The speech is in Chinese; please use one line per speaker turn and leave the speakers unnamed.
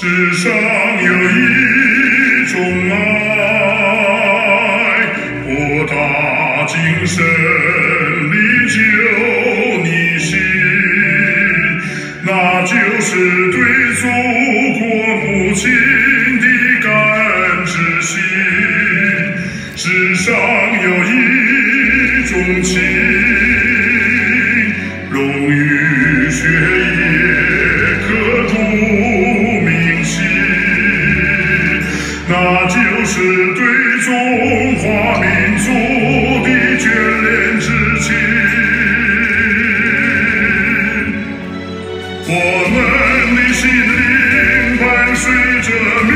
世上有一种爱博大精深历久弥新那就是对祖国母亲的感恩之心。世上有一种情 future